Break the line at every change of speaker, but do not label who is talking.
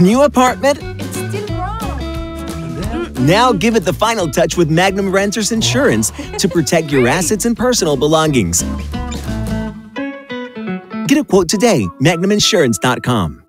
New apartment?
It's still wrong.
Now give it the final touch with Magnum Renters Insurance to protect your assets and personal belongings. Get a quote today, magnuminsurance.com.